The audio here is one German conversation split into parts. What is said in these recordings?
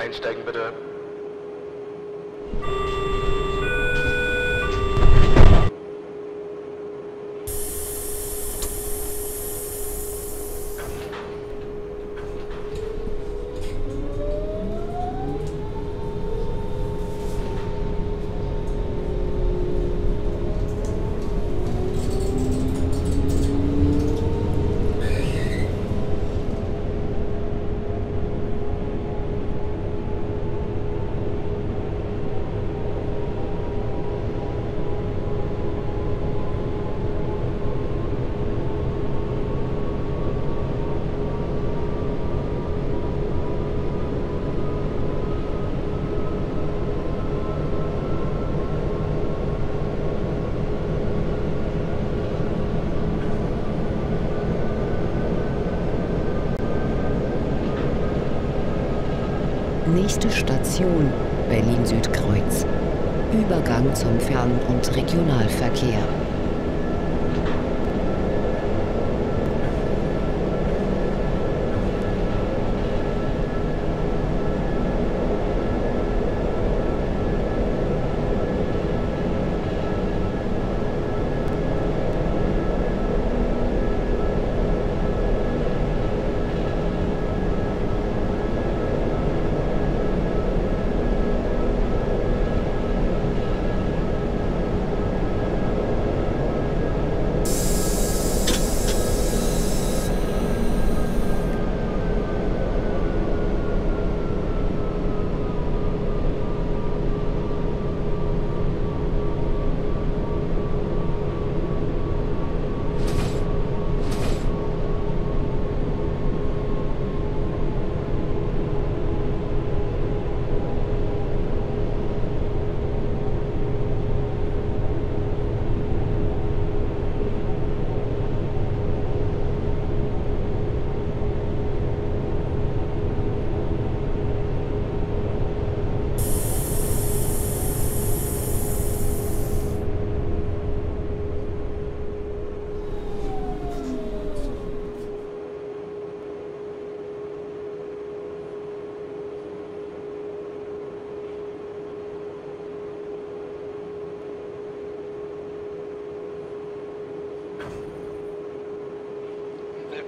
Einsteigen bitte. Nächste Station Berlin-Südkreuz. Übergang zum Fern- und Regionalverkehr.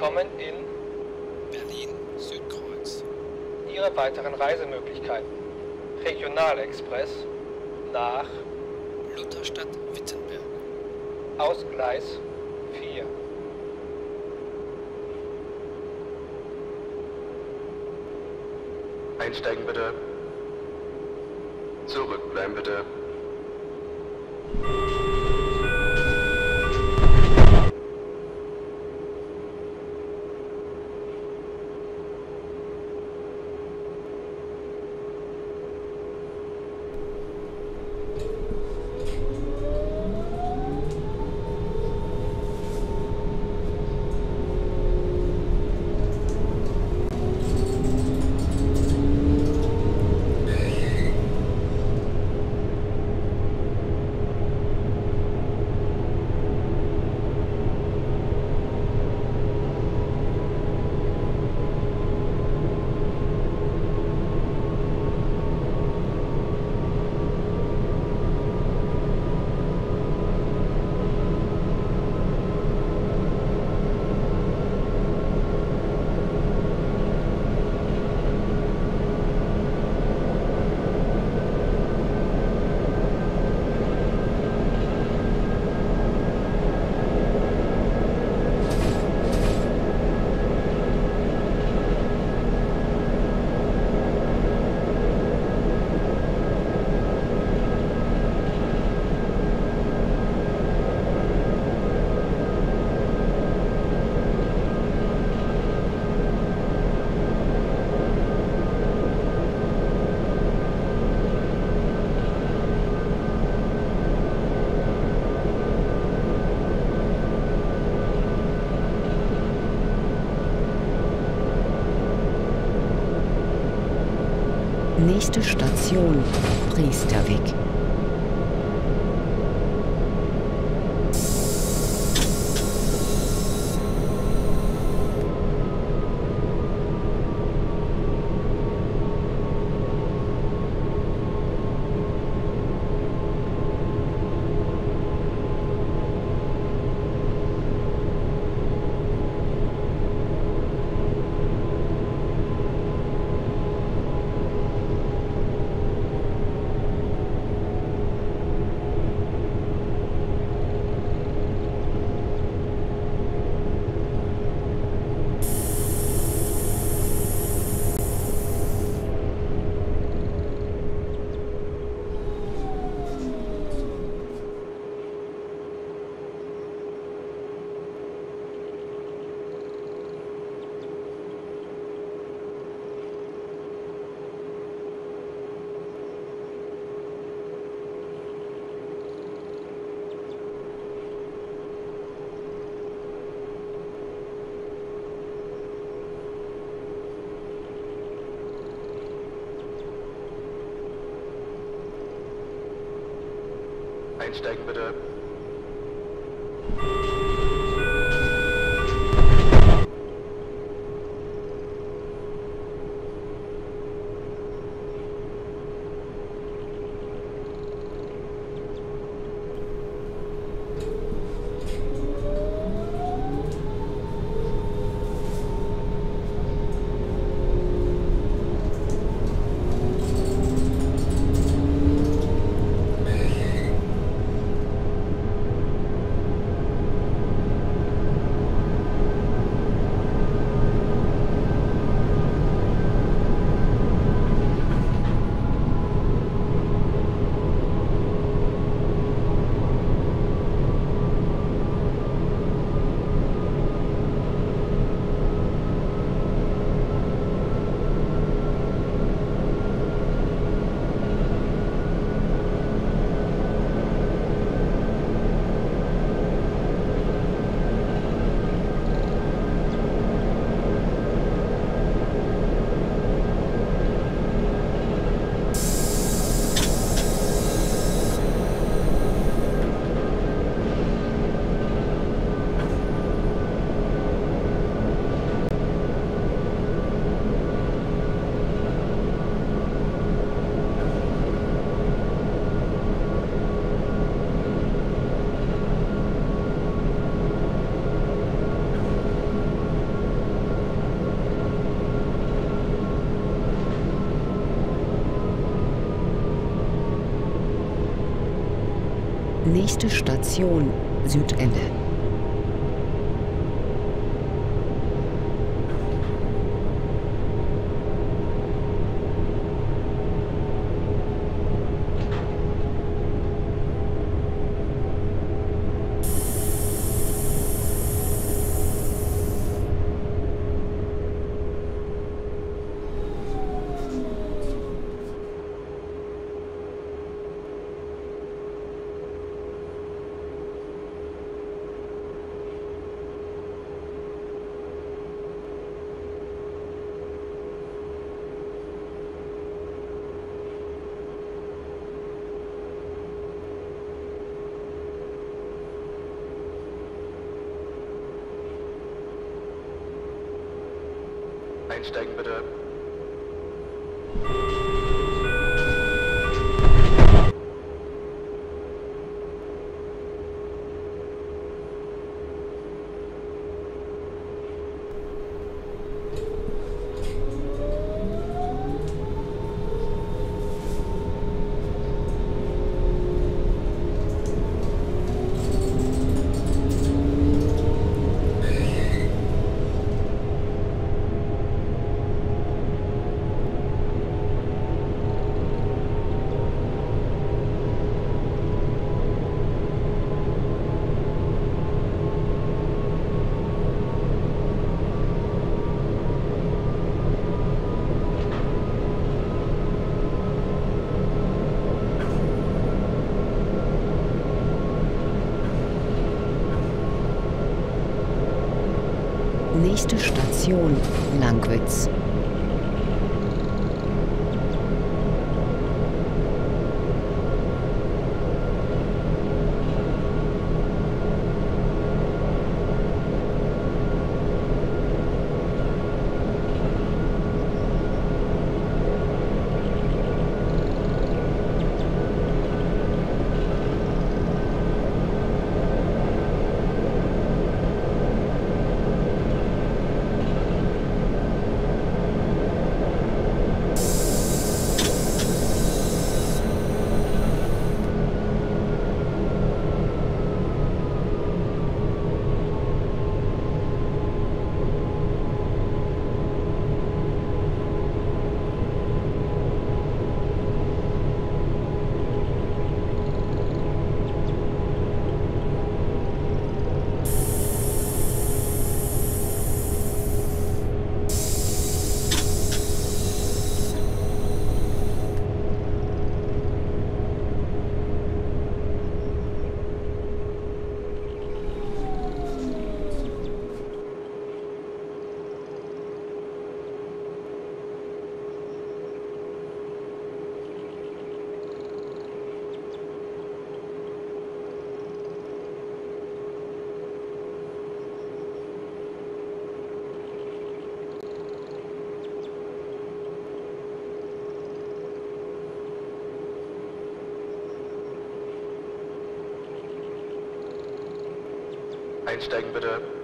Willkommen in Berlin Südkreuz. Ihre weiteren Reisemöglichkeiten. Regionalexpress nach Lutherstadt Wittenberg. Ausgleis 4. Einsteigen bitte. Zurückbleiben bitte. Nächste Station Priesterweg. Einsteigen bitte. Uh, Nächste Station Südende. Einsteigen bitte. Nächste Station Langwitz. Einsteigen bitte.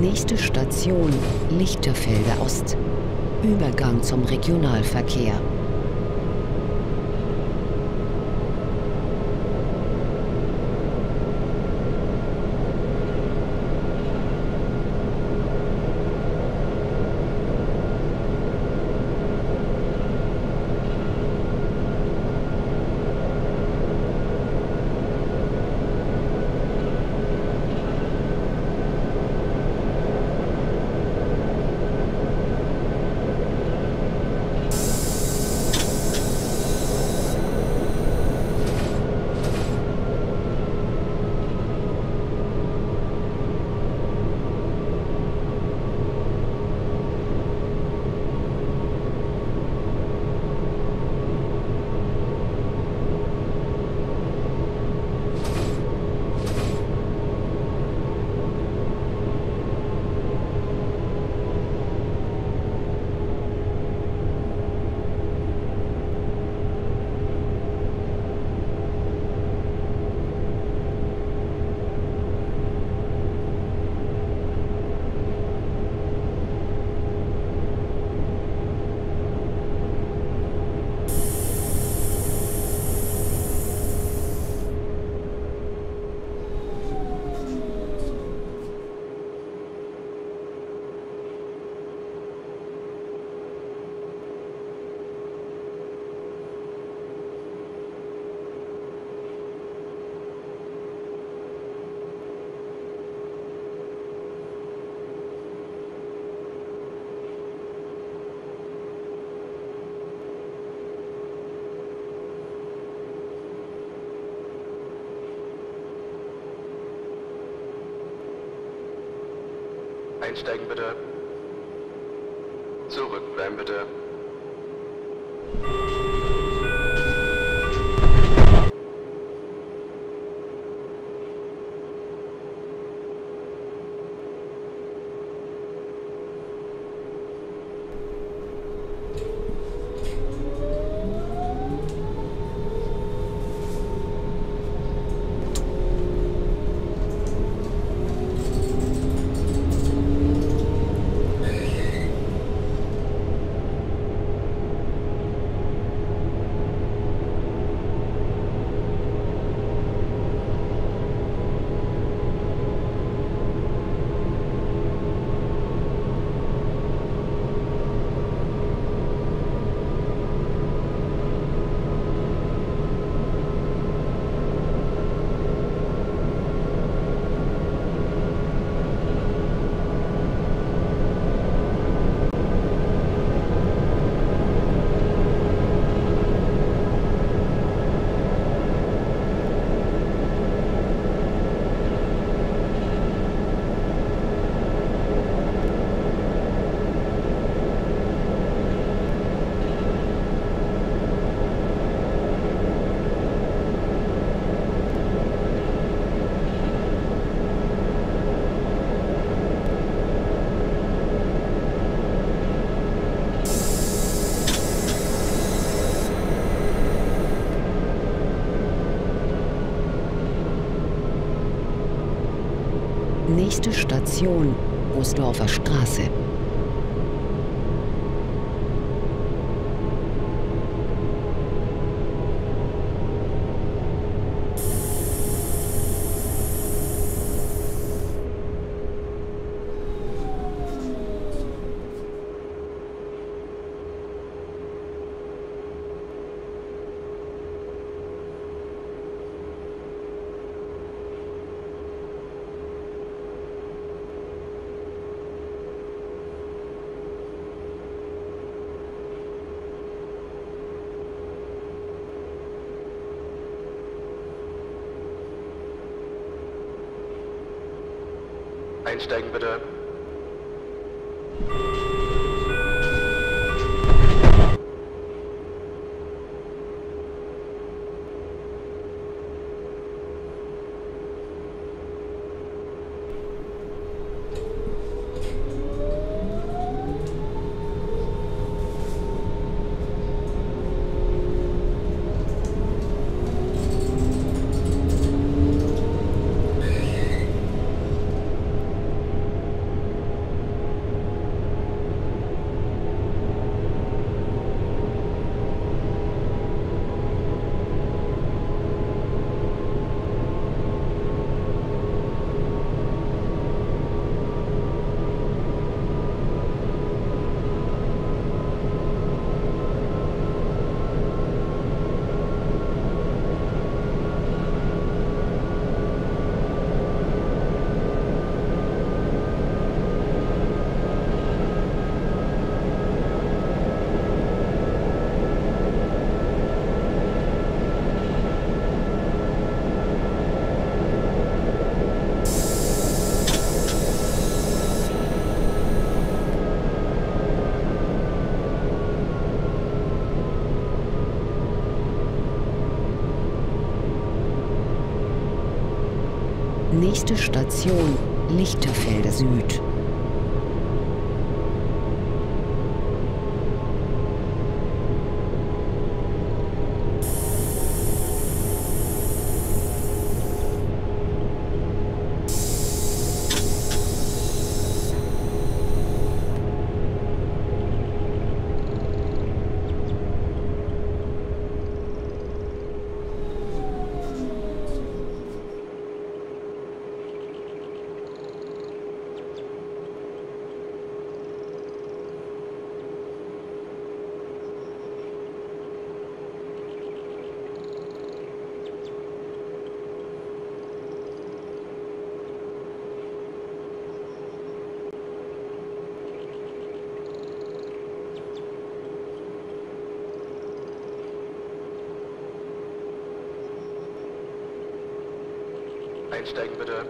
Nächste Station Lichterfelde Ost. Übergang zum Regionalverkehr. Einsteigen bitte. Zurückbleiben bitte. Nächste Station Osdorfer Straße. Einsteigen bitte. Nächste Station Lichterfelder Süd. Einsteigen bitte.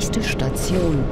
Nächste Station,